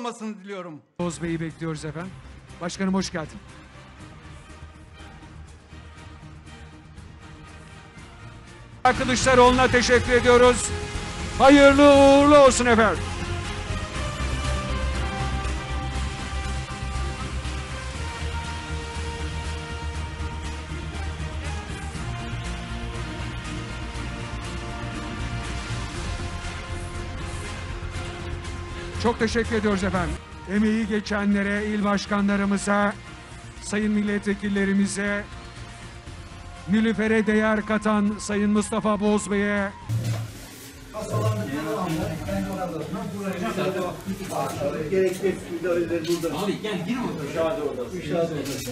olmasını diliyorum. Oğuz Bey'i bekliyoruz efendim. Başkanım hoş geldin. Kılıçdaroğlu'na teşekkür ediyoruz. Hayırlı uğurlu olsun efendim. Çok teşekkür ediyoruz efendim. Emeği geçenlere, il başkanlarımıza, sayın milletvekillerimize, Nilüfer'e değer katan Sayın Mustafa Bozbey'e, Gerekli müdahaleleri burada. Abi gel gir orada. Müşahede odası. Müşahede odası.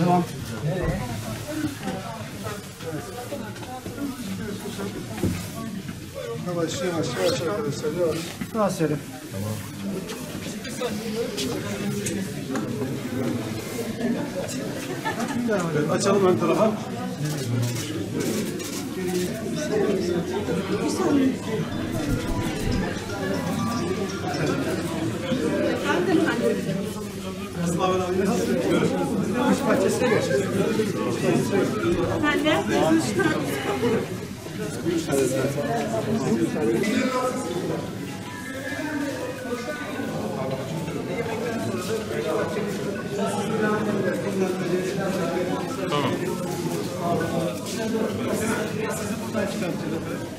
Devam. Yavaş yavaş yavaş arkadaşlar yavaş. Daha söyle. Tamam. Evet, açalım ön tarafa. Kuş bahçesine geç. Efendim? Tamam. Sizi buradan çıkartacağız.